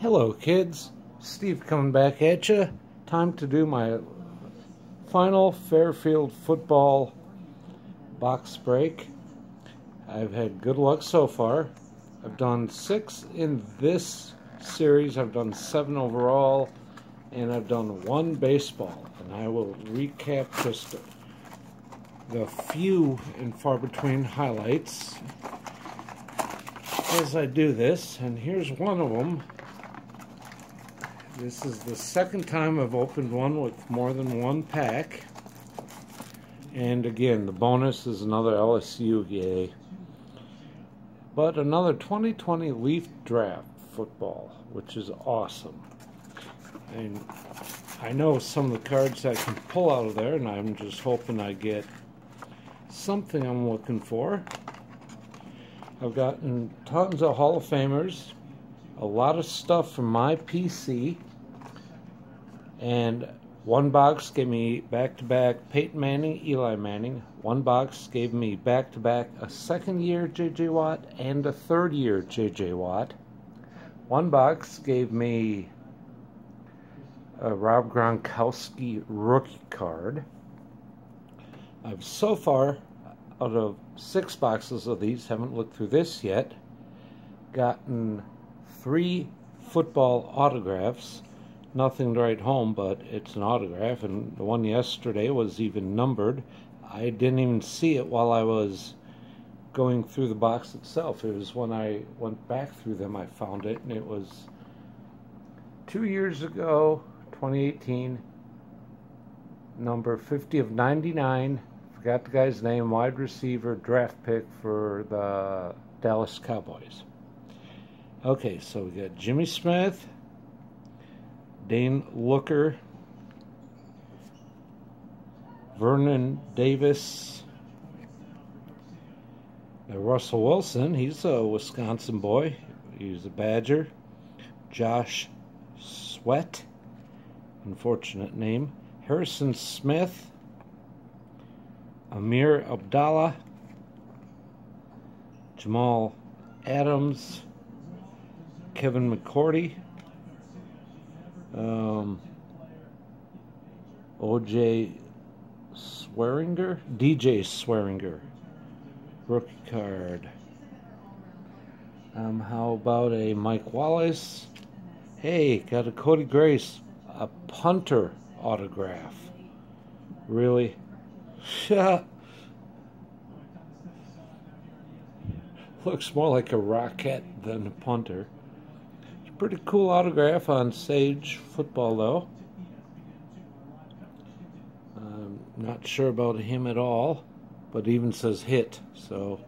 Hello, kids. Steve coming back at you. Time to do my final Fairfield football box break. I've had good luck so far. I've done six in this series, I've done seven overall, and I've done one baseball. And I will recap just the few and far between highlights as I do this. And here's one of them. This is the second time I've opened one with more than one pack. And again, the bonus is another LSU, yay. But another 2020 Leaf Draft football, which is awesome. And I know some of the cards I can pull out of there, and I'm just hoping I get something I'm looking for. I've gotten tons of Hall of Famers, a lot of stuff from my PC, and one box gave me back-to-back Peyton Manning, Eli Manning. One box gave me back-to-back a second-year J.J. Watt and a third-year J.J. Watt. One box gave me a Rob Gronkowski rookie card. I've so far, out of six boxes of these, haven't looked through this yet, gotten three football autographs nothing to write home, but it's an autograph, and the one yesterday was even numbered. I didn't even see it while I was going through the box itself. It was when I went back through them I found it, and it was two years ago, 2018, number 50 of 99. Forgot the guy's name, wide receiver, draft pick for the Dallas Cowboys. Okay, so we got Jimmy Smith, Dane Looker, Vernon Davis, Russell Wilson, he's a Wisconsin boy. He's a Badger. Josh Sweat, unfortunate name. Harrison Smith, Ameer Abdullah, Jamal Adams, Kevin McCourty, um, OJ Swearinger, DJ Swearinger, rookie card. Um, how about a Mike Wallace? Hey, got a Cody Grace, a punter autograph. Really? Looks more like a rocket than a punter. Pretty cool autograph on Sage Football, though. I'm not sure about him at all, but even says hit, so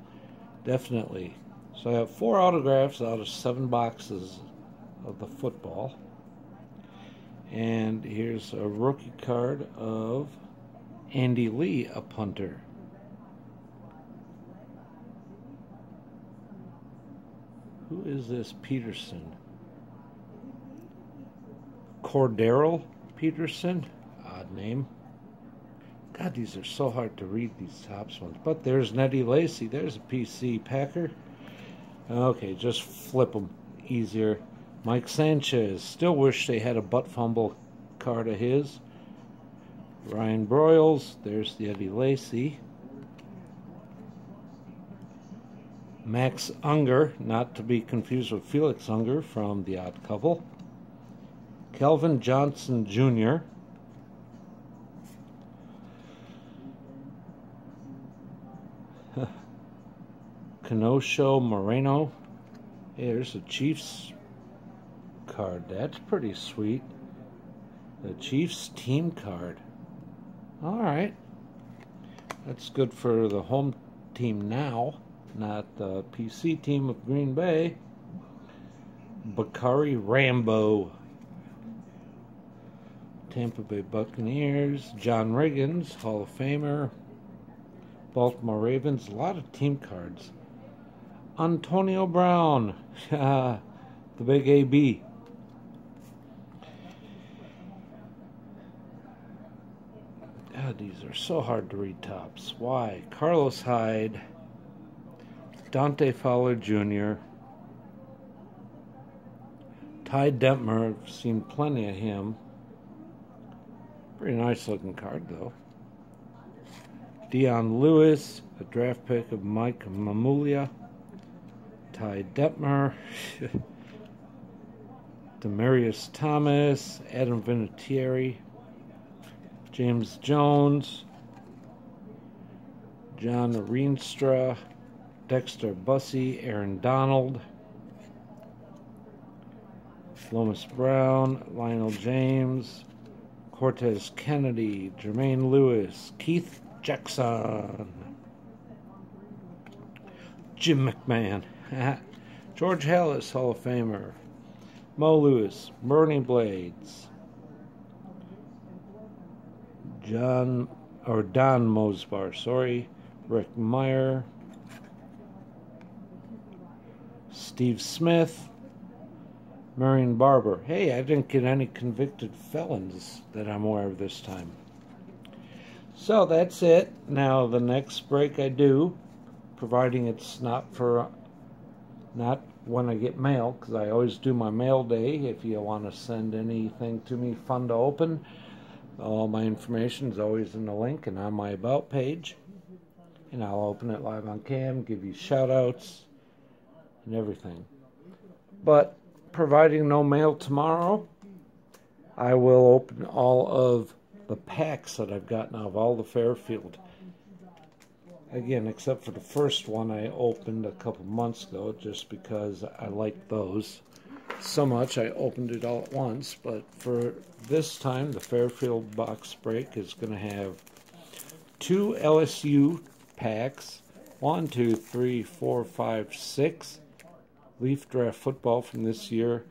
definitely. So I have four autographs out of seven boxes of the football. And here's a rookie card of Andy Lee, a punter. Who is this Peterson? Cordero Peterson. Odd name. God, these are so hard to read, these Topps ones. But there's Nettie Lacey. There's a PC Packer. Okay, just flip them easier. Mike Sanchez. Still wish they had a butt fumble card of his. Ryan Broyles. There's the Eddie Lacy. Max Unger, not to be confused with Felix Unger from The Odd Couple. Calvin Johnson Jr. Knowshon Moreno. Hey, there's a Chiefs card. That's pretty sweet. The Chiefs team card. All right. That's good for the home team now, not the PC team of Green Bay. Bacarri Rambo Tampa Bay Buccaneers, John Riggins, Hall of Famer, Baltimore Ravens, a lot of team cards. Antonio Brown, the big AB. God, these are so hard to read Topps. Why? Carlos Hyde, Dante Fowler Jr., Ty Detmer, I've seen plenty of him. Pretty nice looking card, though. Dion Lewis, a draft pick of Mike Mamula. Ty Detmer. Demaryius Thomas, Adam Vinatieri, James Jones, John Rienstra, Dexter Bussey, Aaron Donald, Lomas Brown, Lionel James, Cortez Kennedy, Jermaine Lewis, Keith Jackson, Jim McMahon, George Halas, Hall of Famer, Mo Lewis, Burning Blades, John or Don Mosebar, sorry, Rick Meyer, Steve Smith, Marion Barber. Hey, I didn't get any convicted felons that I'm aware of this time. So that's it. Now the next break I do, providing it's not for not when I get mail, because I always do my mail day. If you want to send anything to me fun to open, all my information is always in the link and on my About page. And I'll open it live on cam, give you shout outs and everything. But providing no mail tomorrow, I will open all of the packs that I've gotten out of all the Fairfield again, except for the first one I opened a couple months ago just because I liked those so much I opened it all at once. But for this time, the Fairfield box break is going to have two LSU packs one, two, three, four, five, six. Leaf draft football from this year,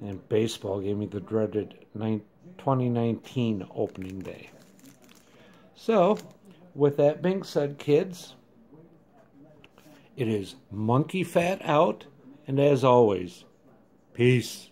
and baseball gave me the dreaded 2019 opening day. So, with that being said, kids, it is monkey fat out, and as always, peace.